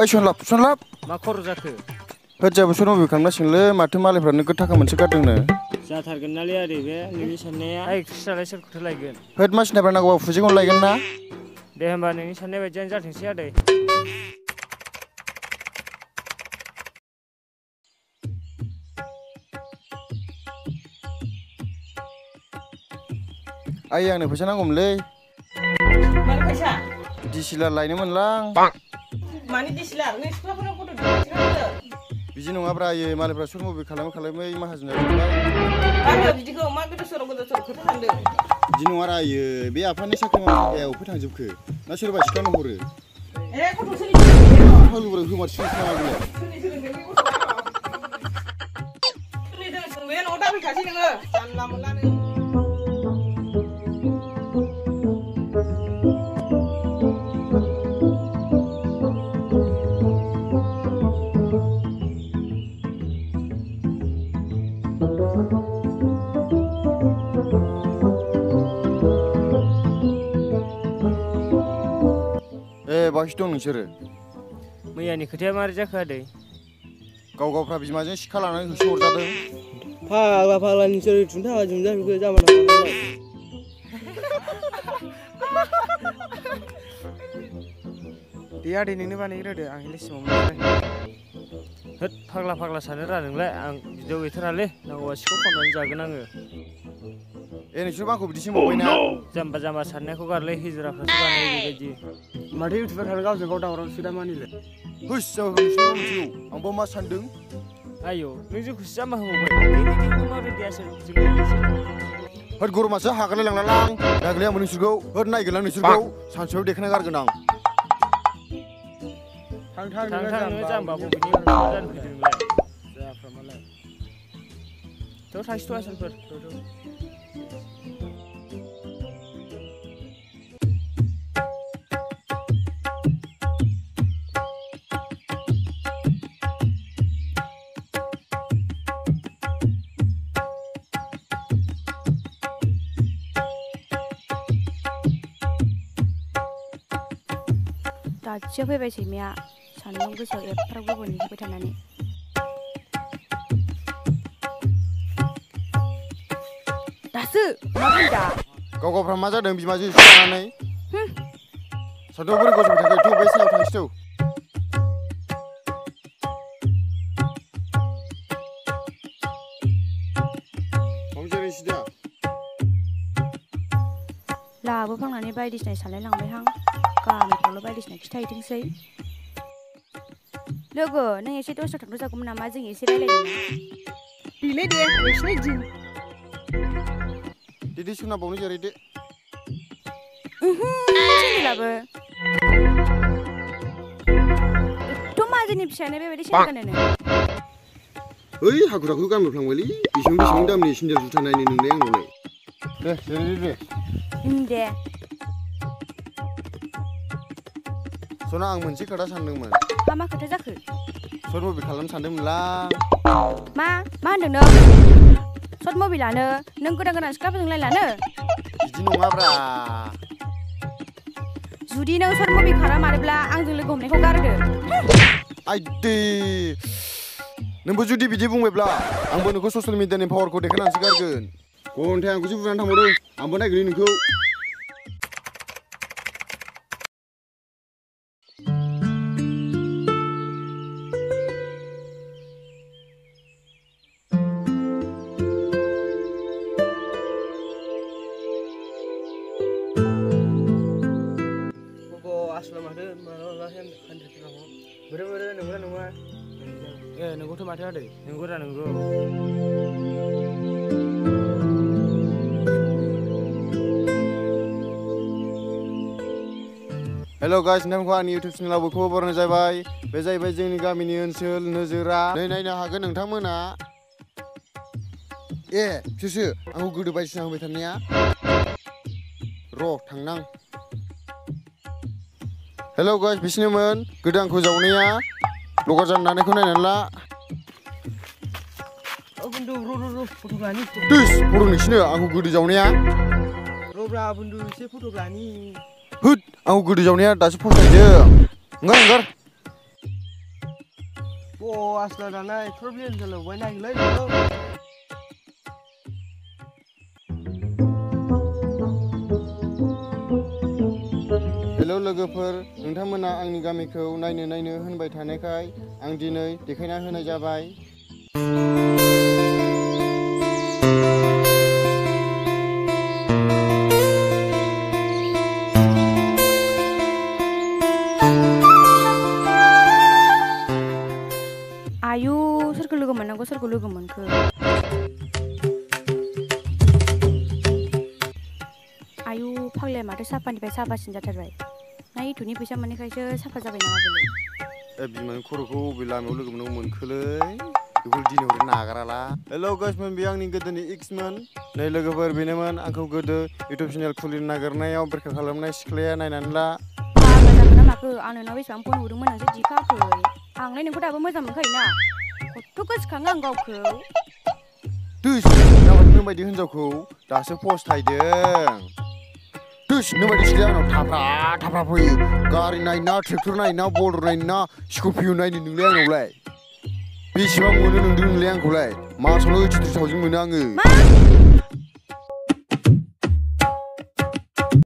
ओइ सनलाब सनलाब। मा खर' जाखो? होद जेबो सर मुभि खालामनांसिगोनलै माथो मालायफ्रा नोगोद थाखा मोनसो गारदोंनो। जाथारगोन नालै आदै बे नोंनि साननाया। आइ एक्ट्रिसालाय सोरखौथो लायगोन? होद मानसिनिफ्राय नांगौबा फुजिखौनो लायगोन ना? दे होमबा नोंनि साननाय बायदियानो जाथोंसै आदै। आइ आंनो फैसा नांगौमोनलै। मानि फैसा? डिसिलार लायनोमोनलां मानि दिसिलार नों सिख्लाफोरनाव गथ' दिखांदो बिदि नङाब्रा आयै मालायफ्रा सर मुभि खालामै खालामै माहाजोन जाजोब्बाय आङो बिदिखौ मा गोदाव सोराव गोदाव सोराव खोथा सानदों बिदि नङारा आयै बे आफानि साख्रि मावनाया अफाय थांजोबखो ना सोरबा सिख्लानो हरो ए गथ' सोरनि सोलोंदों फालुब्रा होमारसिगोन खोमा बेलाय सोरनि सोलोंदों बे गथ'आ सोरनि सोलोंदों बे न'आव दाफैखासै नोङो जानला मोनलानो ए बाखि दं नोंसोरो मैयानि खोथाया मारै जाखो आदै गाव गावफ्रा बिमाजों सिखा लानानै होसो हरजादों फाग्ला फाग्ला नोंसोर थुनो थाखाय जों जाजोबखो जामा थांबाय दे आदै नोंनो बानायग्रोदो आं लिसिमाव मोनबाय होद फाग्ला फाग्ला सानो रा नोंलाय आं बिदियाव गैथारालै नांगौबा सिखौ खननानै जागोन आङो ए नोंसोरबो आंखौ बिदिसो बुंबायना जाम्बा जाम्बा साननायखौ गारलै हिजराफ्रासो बानायो बेबायदि माथो इउटुबार थानो गावजों गाव दावराव सुदा मानिलाय होस जाबाय आंबो मा सानदों आयौ नों जोंखौसो जाम्बा होबावबाय दे दे दे नों माबोरै होद गरमासो हागलाय लांना लां नायगोलै आंबो नोंसोरखौ होद नायगोन आं नोंसोरखौ सानसेयाव देखायना गारगोन आं थां थां थां नोङो जाम्बा बबेनि जानो फैदों नोंलाय जाफ्रा मालाय थ' थांसै थ' आसोलफोर दासो फैबाय सैमाया सान्दुं गोसायाव एफाराब गोबाव नेहोबाय थानानै दासो मा बुंदा गाव गावफ्रा मा जादों बिमाजों सिखा लानानै सानदुं बोरै गजबबाय थाखो थौ बे सायाव थांसै थौ माबा जिरायसै दा लाबोफ्लांनानै बायदिसिना सानलाय लांबायहां गामिफ्रावल' बायदिसिना खिथाहैथोंसै लोगो नों एसे दस्रायाव थांथ' जागौमोन नामा जों एसे रायलायनो देलै दे नोंसिनि दिन दिदि सोनाबावनो जिरायदो सेन्देलाबो एथ' माजेनि फिसायानो बेबायदि सेन्देल गानोनो ओइ हाखु दाखु गानबोफ्लांबायलै बेसेबां बेसेबां दामनि सेन्देल जुथा नायनो नोंलाय आंनावलाय दे जिरायदो दे उम, दे सना आं मोनसे खोथा सानदोंमोन मा मा खोथा जाखो सर्ट मुभि खालामनो सानदोंमोनलां मा मा होनदों नों सर्ट मुभि लानो नों गोदान गोदान सिख्लाफोरजों लानो बिदि नङाब्रा जुदि नों सर्ट मुभि खालामारोब्ला आंजों लोगो हमनायखौ गारदो आइदै नोंबो जुदि बिदि बुंबायब्ला आंबो नोंखौ ससियेल मिडियानि पावारखौ देखायनानैसो गारगोन गन्थाय आंखौसो बुनानै थांबावदों आंबो नायगोन नोंखौ ए नोंगौथ' माथो आदै नंगौ दा नंगौ हेल' गाइस नोंखौ आंनि इउटुब चेनेलाव खबर बरायनाय जाबाय बे जाहैबाय जोंनि गामिनि ओनसोल नोजोरा नै नायनो हागोन नोंथांमोना ए बिसोरसो आंखौ गोदो बायदिसिना होबाय थानाया र' थांनां हेल' गाइस बिसिनोमोन गोदो आंखौ जावनाया लगार जानायखौ नायनानै ला औ बुन्दु र' र' र' फट' लानि दुस बर' नोंसिनो आंखौ गोदो जावनाया रब्रा बुन्दु एसे फट' लानि होद आंखौ गोदो जावनाया दासो फसायदों ओंखार ओंखार ब आसला दाना प्रब्लेम जाला नागिरलाय हेलौ लोगोफोर नोंथांमोना आंनि गामिखौ नायनो नायनो होनबाय थानायखाय आं दिनै देखायना होनाय जाबाय फाग्लाया माथो साफानिफ्राय साफासिन जाथारबाय ना इथुनि फैसा मोननायखायसो साफा जाबाय नामा बेलाय ए बिमानि खर'खौ बबे लामायाव लोगो मोननांगौ मोनखोलै बेखौ दिनै हरै नागाराला हेलौ गाइसमोन बे आंनि गोदोनि एक्समोन नै लोगोफोर बेनोमोन आंखौ गोदो इउटुब चेनेल खुलिनो नागिरनायाव बेरखा खालामनाय सिख्लाया नायनानै ला फाग्ला जाखो ना माखो आं नोंनाव बेसेबां फन हरदोंमोन नोंसो दिखाखै आंलाय नोंखौ दाबो मोजां मोनखायोना खथ्थ' गोसोखाङो आं गावखौ दुस नों बायदि हिनजावखौ दासो फस्थायदों Sus nu berdisilah no tapra tapra puy. Gari nai na tractor nai na boulder nai na Scorpio nai ni nulai no lai. Bisiwa mulu nungdu nulai angkulai. Masolo itu terjauh jumlah ngu.